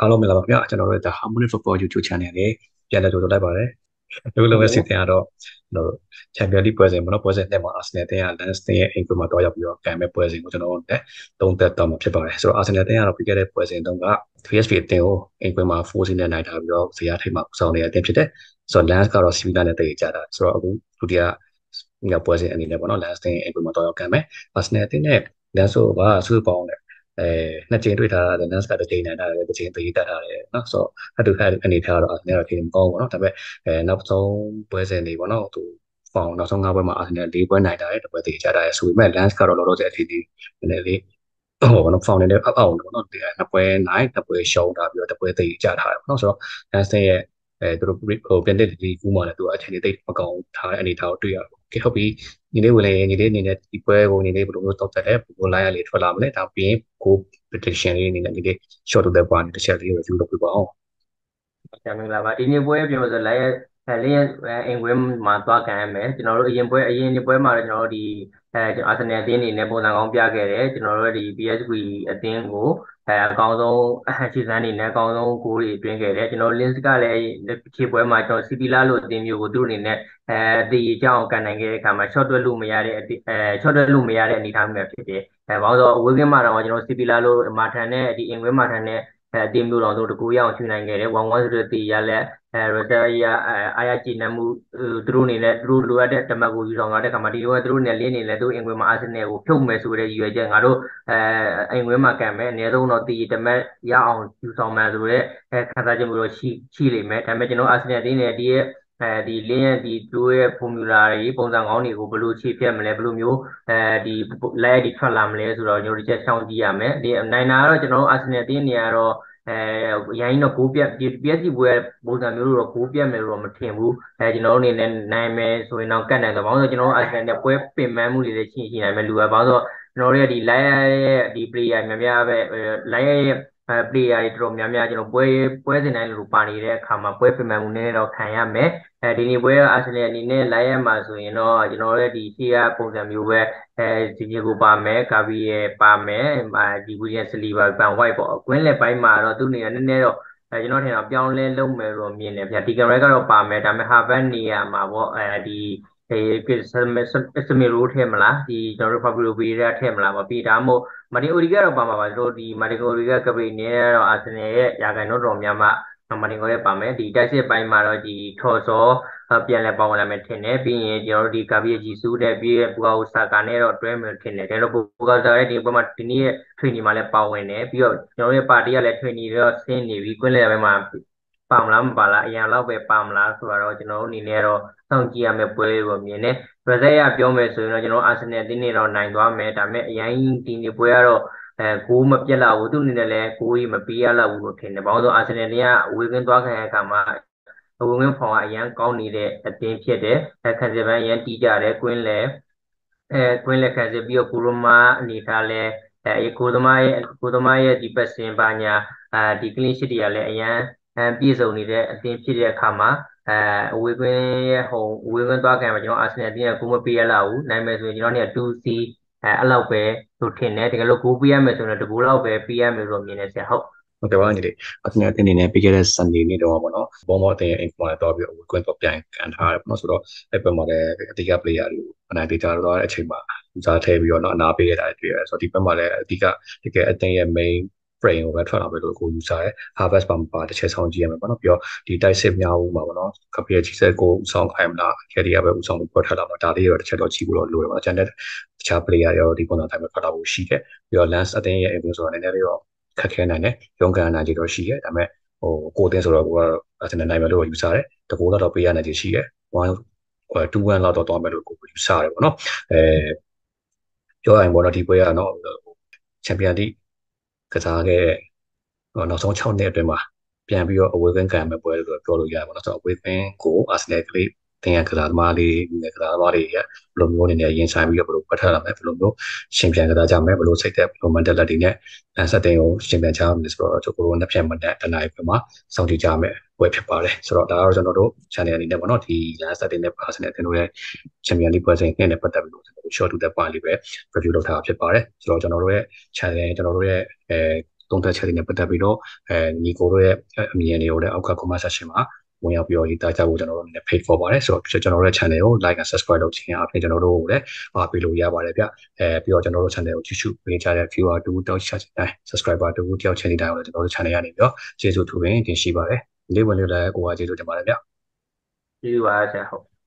အားလုံးမင်္ဂလာပါခင်ဗျာကျွန်တော်တို့ The Harmony Football YouTube Channel နဲ့ပြန်လည်ကြိုဆိုလိုက်ပါတယ်ဒီလိုပဲစီတင်ရတော့ကျွန်တော်တို့ Champions League ပွဲစဉ်ပေါ့နော်ပွဲစဉ်နဲ့မှာ Arsenal တင်းက Lens တင်းရဲ့အိမ်ကွင်းမှာတွားရောက်ပြီးတော့ကံမဲ့ပွဲစဉ်ကိုကျွန်တော်တို့လည်းသုံးသက်တော့မှာဖြစ်ပါတယ်ဆိုတော့ Arsenal တင်းကတော့ပြီးခဲ့တဲ့ပွဲစဉ်တုန်းက PSV အတင်းကိုအိမ်ကွင်းမှာ4စီးနဲ့နိုင်ထားပြီးတော့ဇေယျထိပ်မှာဆောင်နေတဲ့အတင်းဖြစ်တဲ့ဆိုတော့ Lens ကတော့ Sevilla နဲ့တည်ကြတာဆိုတော့အခုဒုတိယညပွဲစဉ်အနေနဲ့ပေါ့နော် Lens တင်းအိမ်ကွင်းမှာတွားရောက်ကံမဲ့ Arsenal တင်းနဲ့ Lens ကစုပေါင်းတဲ့ အဲနှစ်ကြိမ်တွေ့ထားတာ Lens ကတစ်ကြိမ်နိုင်တာလည်းတစ်ကြိမ်ပေးတတ်တာလည်းเนาะဆိုတော့အတူအဲ့အနေထားတော့ Arsenal တော့ထိမကောင်းဘူးเนาะဒါပေမဲ့အဲနောက်ဆုံးပွဲစဉ်တွေပေါ့เนาะသူဖောင်နောက်ဆုံး၅ပွဲမှာ Arsenal ၄ပွဲနိုင်တာလည်းတစ်ပွဲသေးကြတာလည်းဆိုပေမဲ့ Lens ကတော့လောလောဆယ်အထိဒီနည်းနည်းလေးဟိုဘောနော်ဖောင်နေတဲ့အောက်အောက်ပေါ့နော်ဒီနှစ်ပွဲနိုင်တစ်ပွဲရှုံးတာပြီးတော့တစ်ပွဲသေးကြထားတယ်ပေါ့နော်ဆိုတော့ Lens ရဲ့အဲသူတို့ဟိုပြန်တဲ့ဒီကူးမှလည်းသူအချိန်လေးတိတ်မကောင်းထားတဲ့အနေထားကိုတွေ့ရတယ်။ ကဲဟုတ်ပြီညီလေးဝင်လေညီလေးအနေနဲ့ဒီပွဲကိုညီလေးဘယ်လိုမျိုးတောက်တက်လဲဘယ်လိုလိုက်ရလေထွက်လာမလဲဒါပြီးရင်ကို prediction လေးအနေနဲ့ညီလေး short to the point တစ်ချက်လေး review လုပ်ပြပါအောင်။ကျမင်္ဂလာပါဒီနေ့ပွဲပြောဆိုလိုက် ရလင်းရဲ့အင်ကွင်းမှာသွားကန်ရမယ်ကျွန်တော်တို့အရင်ပွဲအရင်ဒီပွဲမှာတော့ကျွန်တော်တို့ဒီအဲအာဆင်နယ်အသင်းအနေနဲ့ပုံစံကောင်းပြခဲ့တယ်ကျွန်တော်တို့ဒီ PSV အသင်းကိုအဲအကောင်းဆုံးအခြေစမ်းအနေနဲ့အကောင်းဆုံးဂိုးတွေတွင်းခဲ့တယ်ကျွန်တော် Lens ကလည်းခြေပွဲမှာကျွန်တော် CP လာလို့အသင်းမျိုးကိုသူတို့အနေနဲ့အဲဒီအကြောင်းကန်နိုင်ခဲ့တဲ့အခါမှာ short တွက်လို့မရတဲ့အဲ short တွက်လို့မရတဲ့အနေအထားမျိုးဖြစ်တယ်အဲဘာလို့ဆိုတော့အဝေးကင်းမှာတော့ကျွန်တော် CP လာလို့မာထန်နဲ့ဒီအင်ကွင်းမာထန်နဲ့ အဲအတင်းမျိုးတော်တို့တကူရအောင်ချူနိုင်ခဲ့တယ်1-1ဆိုတဲ့တီရလက်အဲရတာရအာရကြည်နမှုသူတို့အနေနဲ့သူတို့လိုအပ်တဲ့တမတ်ကိုယူဆောင်လာတဲ့ခါမှာဒီလိုကသူတို့နဲ့လင်းနေလဲသူအင်ကွင်းမှာအာဆင်နယ်ကိုဖြုတ်မယ်ဆိုတဲ့ရည်ရွယ်ချက်ငါတို့အဲအင်ကွင်းမှာကံမယ်အနည်းဆုံးတော့တီတမတ်ရအောင်ယူဆောင်မယ်ဆိုတဲ့အဲခံစားချက်မျိုးတော့ရှိရှိလိမ့်မယ်ဒါပေမဲ့ကျွန်တော်အာဆင်နယ်တင်းနဲ့ဒီရဲ့ အဲဒီလင်းရဲ့ဒီသူ့ရဲ့ formula တွေပုံစံကောင်းတွေကိုဘယ်လိုခြေဖြတ်မလဲဘယ်လိုမျိုးအဲဒီလက်ဒီထွက်လာမလဲဆိုတော့ကျွန်တော်ဒီချက်ရှောင်းကြည့်ရမယ်ဒီနိုင်နာကတော့ကျွန်တော်တို့အာဆင်နယ်တင်းနေရတော့အဲရိုင်းတော့ဂိုးပြက် PSG ပွဲပုံစံမျိုးလို့တော့ဂိုးပြက်မယ်လို့တော့မထင်ဘူးအဲကျွန်တော်တို့အနေနဲ့နိုင်မယ်ဆိုရင်တော့ကတ်နိုင်တော့ဘာလို့ဆိုကျွန်တော်တို့အာဆင်နယ်ပွဲပင်ပန်းမှုတွေလည်းရှိရှိနိုင်မယ်လူကဘာလို့ဆိုကျွန်တော်တို့ရဲ့ဒီ live ရဲ့ဒီ player များများပဲ live ရဲ့ အဲ player တွေတော်တော်များများကျွန်တော်ပွဲပွဲစဉ်တိုင်းလိုပါနေတဲ့အခါမှာပွဲပင်ပန်းမှုနည်းနည်းတော့ခံရမယ်အဲဒီနေ့ပွဲအာဆင်နယ်အနေနဲ့လိုက်ရမှာဆိုရင်တော့ကျွန်တော်တို့ဒီရှေ့ကပုံစံမျိုးပဲအဲဒီဂျီကိုပါမယ်ကာဗီရဲ့ပါမယ်ဒီဝီလျံစလီပါပန်ဝိုက်ပေါ့ကွင်းလက်ပိုင်းမှာတော့သူ့နေရာနည်းနည်းတော့အဲကျွန်တော်ထင်တော့ပြောင်းလဲလုပ်မယ်တော့မြင်တယ်ဗျာဒီကရက်ကတော့ပါမယ်ဒါပေမဲ့ဟာဘတ်နေရာမှာပေါ့အဲဒီ အဲကစမစမီရိုးထဲမလားဒီကျွန်တော်တို့ဖာဘီလိုဗီရာထဲမလားမပြီးဒါမှမဟုတ်မာတင်အိုရီကတော့ပါမှာပါတို့ဒီမာတင်အိုရီကကပိနေတော့အာဆင်နယ်ရဲ့ရာဂိုင်တော့တော်များများမတင်ကိုလည်းပါမယ်ဒီတိုက်စစ်ပိုင်းမှာတော့ဒီထော်စောပြန်လဲပေါဝင်လာမယ်ထင်တယ်ပြီးရင်ကျွန်တော်တို့ဒီကာဗီဂျီဆူးတဲ့ပြီးရဲ့ဘူကာဆာကာနဲ့တော့တွဲမယ်ထင်တယ်ဒါတော့ဘူကာဆာရဲ့ဒီဘက်မှာဒီနေ့ရဲ့ training မှာလည်းပါဝင်တယ်ပြီးတော့ကျွန်တော်တို့ရဲ့ပါတီကလည်း training တော့ဆင်းနေပြီကွင်းလဲဘက်မှာ ပါမလားမပါလားအရင်လောက်ပဲပါမလားဆိုတော့ကျွန်တော်တို့အနေနဲ့တော့စောင့်ကြည့်ရမယ့်ပွဲကိုမြင်တယ်။ဗဇက်ရပြောမယ်ဆိုရင်တော့ကျွန်တော်အာဆင်နယ်တင်းနေတော့နိုင်သွားမယ်ဒါပေမဲ့အရင်ဒီနေ့ပွဲကတော့အဲဂိုးမပြက်လာဘူးသူအနေနဲ့လည်းဂိုးကြီးမပေးရလောက်ဘူးလို့ထင်တယ်။ဘာလို့ဆိုအာဆင်နယ်တွေကအဝေးကင်းသွားခံရတဲ့အခါမှာအဝေးကင်းဖောင်ကအရန်ကောင်းနေတဲ့အတင်းဖြစ်တယ်။အဲခံစစ်ပန်းအရန်တီးကြတယ်ကွင်းလဲအဲကွင်းလဲခံစစ်ပြီးတော့ကိုရမအနေထားလဲအဲကိုသမားရဲ့ကိုသမားရဲ့ဒီပတ်စင်ပါညာအဲဒီ clean sheet တွေကလည်းအရ န်ပြည့်စုံနေတဲ့အတင်းဖြစ်တဲ့အခါမှာအဲအဝေးကွင်းရဲ့ဟိုအဝေးကွင်းသွားခံမှာကျွန်တော်အာဆင်နယ်အတင်းကကိုမပေးရလောက်ဘူးနိုင်မယ်ဆိုရင်ကျွန်တော်เนี่ย 2C အဲအဲ့လောက်ပဲလို့ထင်တယ်တကယ်လို့ဂိုးပေးရမယ်ဆိုရင်တကူလောက်ပဲပေးရမယ်လို့မြင်နေဆရာဟုတ်ဟုတ်ကဲ့ပါညီလေးအတင်အတင်နေနဲ့ပြီးခဲ့တဲ့ Sunday နေ့တော့ပေါ့နော်ဘောမောအတင်အိမ်ပေါ်လာတော့ပြီးအဝေးကွင်းတော့ပြန်ကန်ထားတယ်ပေါ့နော်ဆိုတော့အဲ့ဘက်မှာလည်းအဓိက player တွေအနိုင်ဒေတာတော့အချိန်မှာဦးစားထည့်ပြီးတော့နော်အနာပေးရတာတွေ့ရတယ်ဆိုတော့ဒီဘက်မှာလည်းအဓိကတကယ်အတင်ရဲ့ main frame ကိုပဲထွက်လာပဲလို့ကိုယူဆရဲ harvest ပါမပါတစ်ချက်ဆောင်ကြည့်ရမယ်ပေါ့နော်ပြီးတော့ဒီတိုက်စစ်များဦးမှာပေါ့နော်ကပီကြီးစက်ကိုဦးဆောင်ခိုင်းမလားကယ်ရီကပဲဦးဆောင်လို့ပေါ်ထွက်လာမှာဒါလေးရောတစ်ချက်တော့ကြည့်ဖို့တော့လိုတယ်ပေါ့နော်ကျန်တဲ့တခြား player တွေရောဒီပုံစံတိုင်းပဲထွက်လာဖို့ရှိတယ်ပြီးတော့ lens အတင်းရဲ့ aim ဆိုတာနည်းနည်းလေးတော့ခက်ခဲနိုင်တယ်ရုံးကန်နိုင်ကြတော့ရှိတယ်ဒါပေမဲ့ဟိုကိုအတင်းဆိုတော့ကိုကတော့အတင်းနိုင်မယ်လို့ယူဆတယ်တကူတော့ပေးရနိုင်ကြရှိတယ်1 2 1လောက်တော့သွားမယ်လို့ကိုယူဆတယ်ပေါ့နော်အဲပြောရရင်ပေါ့နော်ဒီပွဲကတော့ချန်ပီယံလိ ကစားခဲ့နောက်ဆုံး6နှစ်အတွင်းမှာပြန်ပြီးတော့အဝေးကင်းကန်မဲ့ပွဲလို့ပြောလို့ရတယ်ပေါ့နော်ဆိုတော့အဝေးကင်းကိုအာဆင်နယ်ကလေး တင်ရကစားသမားလေးနဲ့ကစားသမားတွေရဘယ်လိုမျိုးအနေနဲ့ရင်ဆိုင်ပြီးတော့ဘယ်လိုပတ်ထလာမလဲဘယ်လိုမျိုးရှင်ပြန်ကစားကြမလဲဘယ်လိုစိတ်သက်ဘယ်လို mental တွေနဲ့အဆက်တင်ကိုရှင်ပြန်ချမလဲဆိုတော့ကျွန်တော်တို့နှစ်ဖြတ်မနဲ့တနိုင်ပြမှာစောင့်ကြည့်ကြမယ်ပွဲဖြစ်ပါတယ်ဆိုတော့ဒါကတော့ကျွန်တော်တို့ channel အနေနဲ့ပေါ့နော်ဒီ last setting နဲ့ Arsenal တင်တို့ရဲ့ Champions League ပွဲစဉ်နဲ့ပတ်သက်ပြီးတော့ကျွန်တော်တို့ short to the point လေးပဲ review လုပ်ထားတာဖြစ်ပါတယ်ဆိုတော့ကျွန်တော်တို့ရဲ့ channel ကျွန်တော်တို့ရဲ့အဲသုံးသက်ချက်တွေနဲ့ပတ်သက်ပြီးတော့အဲညီကိုတို့ရဲ့အမြင်တွေကိုလည်းအောက်က comment section မှာ ဝင်ရောက်ပြီးတော့ရေးသားကြဖို့ကျွန်တော်တို့အနေနဲ့ page for ပါတယ်ဆိုတော့ကျွန်တော်တို့ရဲ့ channel ကို like and subscribe လုပ်ခြင်းအပြင်ကျွန်တော်တို့ကိုလည်းအားပေးလို့ရပါတယ်ဗျအဲပြီးတော့ကျွန်တော်တို့ channel ကိုကြည့်ရှုပေးကြတဲ့ viewer တူတောက်ချတိုင်း subscriber တူတယောက်ချင်းတိုင်းကိုလည်းကျွန်တော်တို့ channel ကနေပြီးတော့ကျေးဇူးထူပင်တင်ရှိပါတယ်ဒီဝင်လေးလည်းကိုကကျေးဇူးတင်ပါတယ်ဗျကျေးဇူးပါဆရာဟုတ်